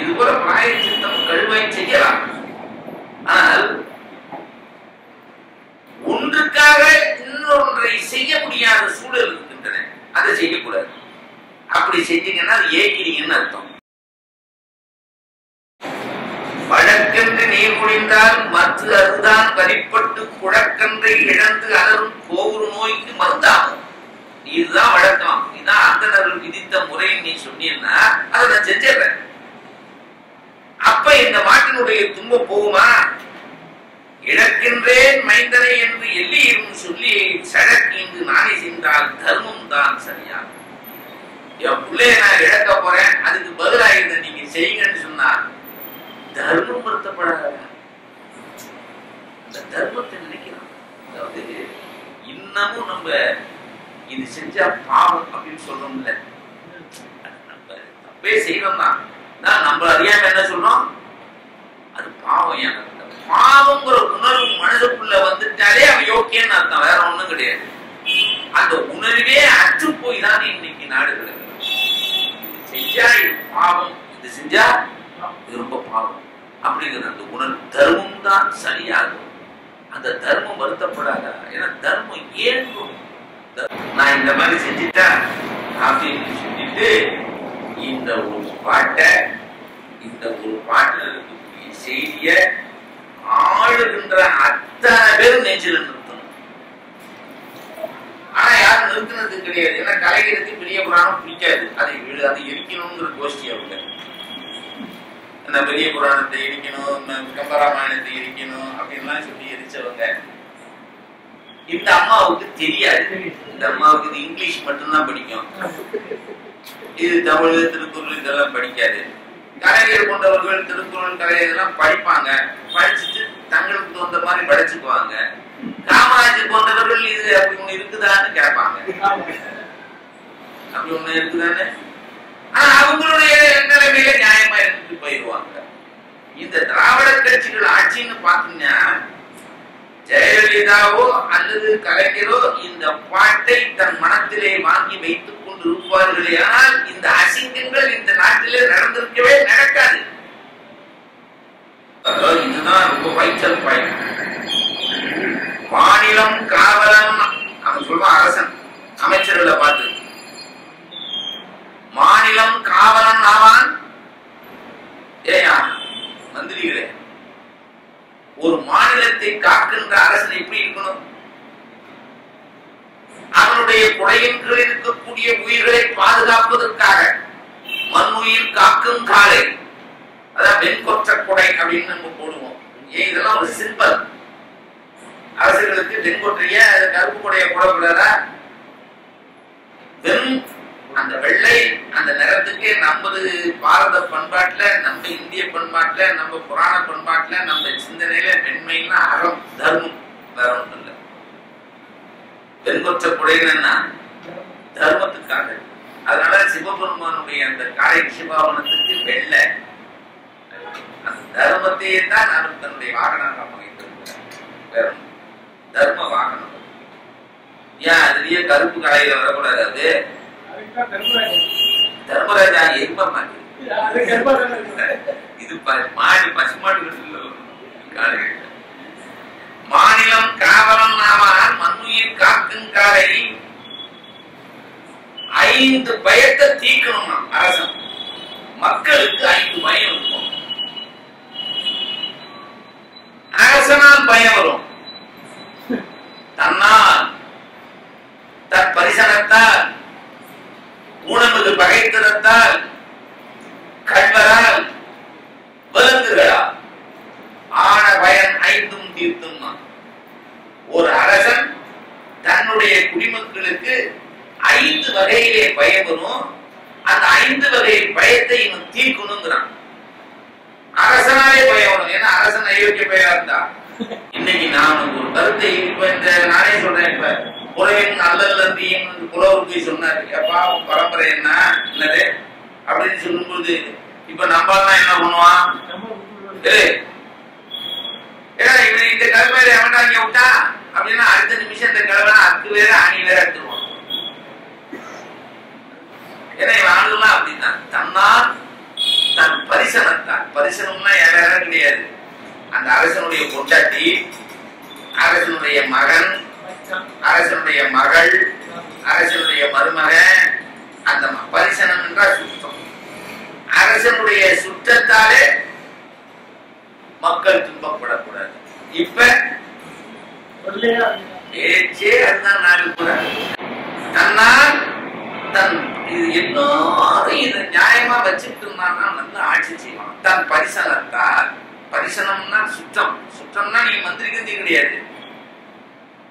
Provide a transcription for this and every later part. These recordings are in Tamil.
இது போல பிராய சித்தம் கழுவாய் செய்யலாம். ஆனால் ஒன்றுக்காக இன்னொன்றை செய்ய முடியாத சூழல் இருக்கின்றன. அதை செய்யக்கூடாது. அப்படி செஞ்சீங்கன்னா அது ஏக்கிறீங்கன்னு அர்த்தம். வழக்கென்று நீர் குடிந்தால் மற்ற அதுதான் வரிப்பட்டு குழக்கன்றை இழந்து அலரும் கோவுறு நோய்க்கு மருந்தாகும். இதுதான் வழக்கம். இதுதான் அந்த விதித்த முறைன்னு நீ சொன்னீங்கன்னா அதை நான் செஞ்சிடறேன். இந்த துன்பம் போகுமா? இழக்கின்றேன் மைந்தனை என்று எல்லியும் சொல்லி சழக்கீந்து நானே சென்றால் தர்மம் தான் சரியா? என் பிள்ளைய நான் இழக்க போறேன் அதுக்கு பதிலாக இதை நீங்க செய்யுங்கன்னு சொன்னா தர்மம் வருத்தப்படாத இந்த தர்மத்தை நினைக்கலாம். அதாவது இன்னமும் நம்ம இது செஞ்சா பாவம் அப்படின்னு சொல்றோம்ல. நம்ம தப்பே செய்யறோம் தான் நான் நம்ம அறியாம என்ன சொல்றோம் அது பாவம் ஏன் அந்த பாவங்கிற உணர்வு மனதுக்குள்ள வந்துட்டாலே அவன் யோக்கியன்னு அர்த்தம். வேற ஒண்ணும் கிடையாது. அந்த உணர்வே அற்று போய் தான் இன்னைக்கு நாடு கிடக்குது இது செஞ்சா இது பாவம் இது செஞ்சா இது ரொம்ப பாவம். அப்படிங்கிற அந்த உணர்வு தர்மம் தான் சரியாகும். அந்த தர்மம் வருத்தப்படாத? ஏன்னா தர்மம் ஏங்கும் நான் இந்த மாதிரி செஞ்சுட்டேன். அப்படின்னு சொல்லிட்டு இந்த ஒரு பாட்டை இந்த ஒரு பாட்டில் இருக்கக்கூடிய செய்தியை ஆளுகின்ற அத்தனை பேரும் நெஞ்சில் நிறுத்தணும் ஆனா யாரும் நிறுத்தினது கிடையாது. ஏன்னா கலைஞருக்கு பெரிய புராணம் பிடிக்காது. அதை விழு- அதை எரிக்கணுங்கிற கோஷ்டி அவங்க இந்த பெரிய புராணத்தை எரிக்கணும் கம்பராமாயணத்தை எரிக்கணும் அப்படின்லாம் சொல்லி எரிச்சவங்க. இந்த அம்மாவுக்கு தெரியாது. இந்த அம்மாவுக்கு இது இங்கிலீஷ் மட்டும்தான் படிக்கும். இது தமிழ் திருக்குறள் இதெல்லாம் படிக்காது. கலைஞர் கொண்டவர்கள் திருக்குறள் கலை இதெல்லாம் படிப்பாங்க. படிச்சுட்டு தங்களுக்கு தகுந்த மாதிரி படிச்சுக்குவாங்க காமராஜர் போன்றவர்கள் இது அப்படி ஒண்ணு இருக்குதான்னு கேட்பாங்க. அப்படி ஒண்ணு இருக்குதானே ஆனா அவங்களுடைய நிலைமையில நியாயமா இருந்துட்டு போயிடுவாங்க. இந்த திராவிட கட்சிகள் ஆட்சின்னு பாத்தீங்கன்னா ஜெயலலிதாவோ அல்லது கலைஞரோ இந்த பாட்டை தன் மனத்திலே வாங்கி வைத்துக் கொண்டு இருப்பார்களே ஆனால் இந்த நடந்திருக்கவே நடக்காது. அதாவது இதுதான் ரொம்ப வைத்தல் பாயிண்ட் மாநிலம் காவலம் அவன் சொல்லுவான் அரசன் அமைச்சர்களை பார்த்து. மாநிலம் காவலன் ஆவான்? ஏயா மந்திரிகளே ஒரு மாநிலத்தை காக்கின்ற காக்கும் அதான் வெண்கொற்ற குடை அப்படின்னு நம்ம போடுவோம். ஏன் இதெல்லாம் ஒரு சிம்பல்? அரசுகளுக்கு வெண்கொற்றைய கருப்பு குடைய போடக்கூடாதா? வெண் அந்த வெள்ளை அந்த நிறத்துக்கு நமது பாரத பண்பாட்டுல நம்ம இந்திய பண்பாட்டுல நம்ம புராண பண்பாட்டுல நம்ம சிந்தனையில வெண்மைன்னா அறம் தர்மம். வேற ஒன்றும் இல்லை. வெண்கொற்ற குடைன்னா தர்மத்துக்காக. அதனால சிவபெருமானுடைய அந்த காலை சிவாவனத்துக்கு வெள்ளை அந்த தர்மத்தையே தான் அவர் தன்னுடைய வாகனம் அமைத்திருக்கிறார். தர்ம வாகனம். ஏன் அதுலயே கருப்பு காலையில வரக்கூடாது அது? தர்மராஜா எரும மாட்டு. இது மாடு பசுமாடு மாநிலம் காவலம் ஆவான் மண்ணுயிர் காக்கும் காலை ஐந்து பயத்தை தீக்கணுமா அரசன். மக்களுக்கு ஐந்து பயம் இருக்கும். அரசனால் பயம் வரும். தன்னால் தன் பரிசனத்தால் ஊனமது பகைத்திறத்தால் கண்வரால் விலங்குகளால். ஆன பயன் ஐந்தும் தீர்த்தும் ஒரு அரசன் தன்னுடைய குடிமக்களுக்கு ஐந்து வகையிலே பயப்படும். அந்த ஐந்து வகை பயத்தை இவன் தீர்க்கணுங்கிறான். அரசனாலே பயம் ஏன்னா அரசன் அயோக்கிய பயா இருந்தா. இன்னைக்கு நான் ஒரு கருத்தை இப்ப இந்த நானே சொல்றேன் இப்ப. புறவின் அல்லல்ல தீயும் புலவருக்கு சொன்னார். சொன்னாரு எப்பா உன் பரம்பரை என்ன? என்னது? அப்படின்னு சொல்லும்போது இப்ப நம்ம என்ன பண்ணுவான்? ஏடா இவன் இந்த கல்வியில எவன்டா இங்க விட்டா? அப்படின்னா அடுத்த நிமிஷம் இந்த கல்வனா அக்கு வேற அணி வேற எடுத்துருவான். ஏன்னா இவன் ஆளுலாம் அப்படித்தான். தன்னால் தன் பரிசன பரிசனம்னா யாரும் கிடையாது. அந்த அரசனுடைய பொண்டாட்டி அரசனுடைய மகன் அரசனுடைய மகள் அரசனுடைய மருமகன் அந்த பரிசனம் என்றால் சுத்தம். அரசனுடைய சுற்றத்தாலே மக்கள் துன்பப்படக்கூடாது. இப்ப பேச்சே அதுதான் நாடு கூட. தன்னால் தன் இது எல்லாரும் இது நியாயமா வச்சுட்டு இருந்தான்னா வந்து ஆட்சி செய்வான் தான் பரிசனத்தால் பரிசனம்னா சுத்தம் சுத்தம்னா நீங்க மந்திரிக்கிறது கிடையாது.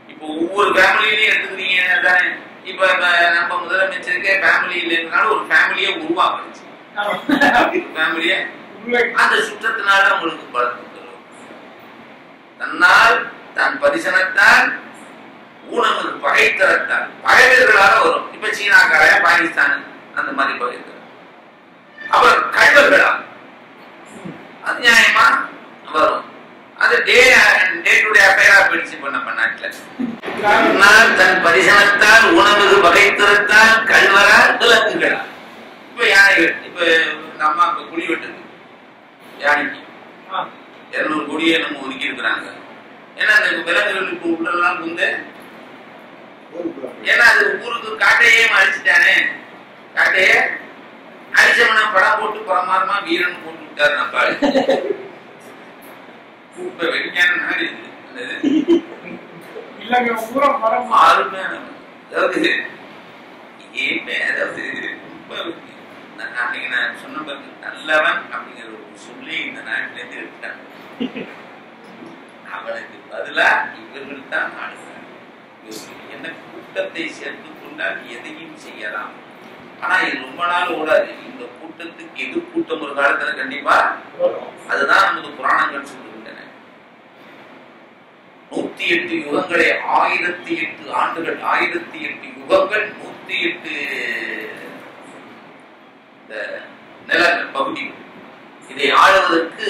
இப்போ ஒவ்வொரு ஃபேமிலியிலையும் எடுத்துக்கிறீங்க தானே இப்ப நம்ம முதலமைச்சருக்கு ஃபேமிலி இல்லைனால ஒரு ஃபேமிலியே உருவாக்குச்சு. ஃபேமிலிய அந்த சுற்றத்தினால உங்களுக்கு பலன் தரும் தன்னால் தன் பரிசனத்தால் ஊனமது பகைத்தரத்தால் பகைவர்களால வரும். இப்ப சீனாக்கார பாகிஸ்தான் அந்த மாதிரி பகைத்தர் அவர் கழ்வர்களா அது நியாயமா வரும். அது டே டே டு டே அஃபேரா போயிடுச்சு இப்ப நம்ம நாட்டுல. தன் பரிசனத்தால் உணவு பகைத்தரத்தால் கழ்வரால் விலங்குகளா இப்ப யானைகள் இப்ப நம்ம இப்ப குடி வெட்டுது. யானைக்கு இருநூறு கோடியை நம்ம ஒதுக்கி இருக்கிறாங்க ஏன்னா அந்த விலங்குகளுக்கு உள்ளெல்லாம் வந்து ஏன்னா அது ஊருக்கு காட்டையே அழிச்சிட்டானே காட்டையே அழிச்சவன படம் போட்டு பிரமாதமா வீரன் போட்டு விட்டாரு. ஆளுமே அதாவது ஏமே அதாவது ரொம்ப நான் அன்னைக்கு நான் சொன்ன பாருங்க நல்லவன் அப்படிங்கிற ஒரு சொல்லி இந்த நாட்டில இருந்து எடுத்தாங்க அவனுக்கு பதிலா இவர்கள் தான் கூட்டத்தை சேர்த்து கொண்டால் எதையும் செய்யலாம். ஆனா இது ரொம்ப நாள் ஓடாது. இந்த கூட்டத்துக்கு எது கூட்டம் ஒரு காலத்துல கண்டிப்பா அதுதான் நமது புராணங்கள் சொல்லுகின்றன. நூத்தி எட்டு யுகங்களே ஆயிரத்தி எட்டு ஆண்டுகள் ஆயிரத்தி எட்டு யுகங்கள் நூத்தி எட்டு இந்த நில பகுதி இதை ஆளுவதற்கு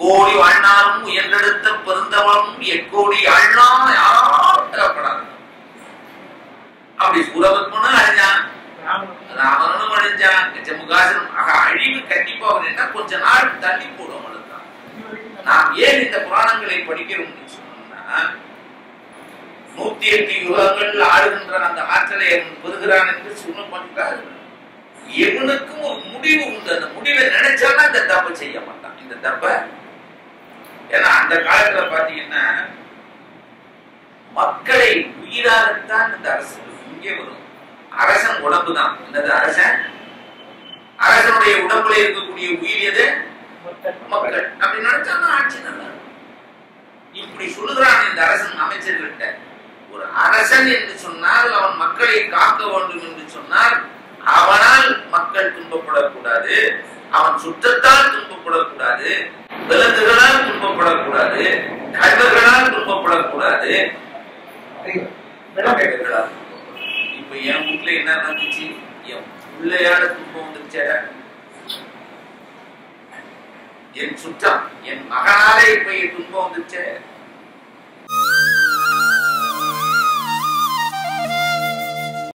கோடி வாழ்நாளும் உயர்ந்தெடுத்த பெருந்தவனும் எக்கோடி ஆழ்னா யாரும் விலப்படாது அப்படி சூரபத்மனும் அழிஞ்சான். ராமனும் அழிஞ்சான். கஜமுகாசனும். ஆக அழிவு கண்டிப்பா அவர் என்ன கொஞ்ச நாள் தள்ளி போடும் அவ்வளவுதான் நாம் ஏன் இந்த புராணங்களை படிக்கிறோம் சொன்னோம்னா நூத்தி எட்டு யுகங்கள் ஆளுகின்ற அந்த ஆற்றலை அவன் பெறுகிறான் என்று சொல்லப்பட்டார் எவனுக்கும் ஒரு முடிவு உண்டு. அந்த முடிவை நினைச்சாலும் அந்த தப்பை செய்ய மாட்டான். இந்த தப்பை ஏன்னா அந்த காலத்துல பாத்தீங்கன்னா மக்களை உயிராகத்தான் இந்த அரசு இங்கே வரும். அரசன் உடம்பு தான் என்னது அரசன்? அரசனுடைய உடம்புல இருக்கக்கூடிய உயிர் எது? மக்கள். அப்படி நினைச்சாதான் ஆட்சி நல்லா. இப்படி சொல்லுகிறான் இந்த அரசன் அமைச்சர்கிட்ட ஒரு அரசன் என்று சொன்னால் அவன் மக்களை காக்க வேண்டும் என்று சொன்னால் அவனால் மக்கள் துன்பப்படக்கூடாது. அவன் சுற்றத்தால் துன்பப்படக்கூடாது. விலங்குகளால் துன்பப்படக்கூடாது கல்வர்களால் துன்பப்படக்கூடாது. விலங்குகளால் இப்ப என் வீட்டுல என்ன நடந்துச்சு? என் பிள்ளையால துன்பம் வந்துச்சே என் சுற்றம் என் மகனாலே இப்ப என் துன்பம் வந்துச்சே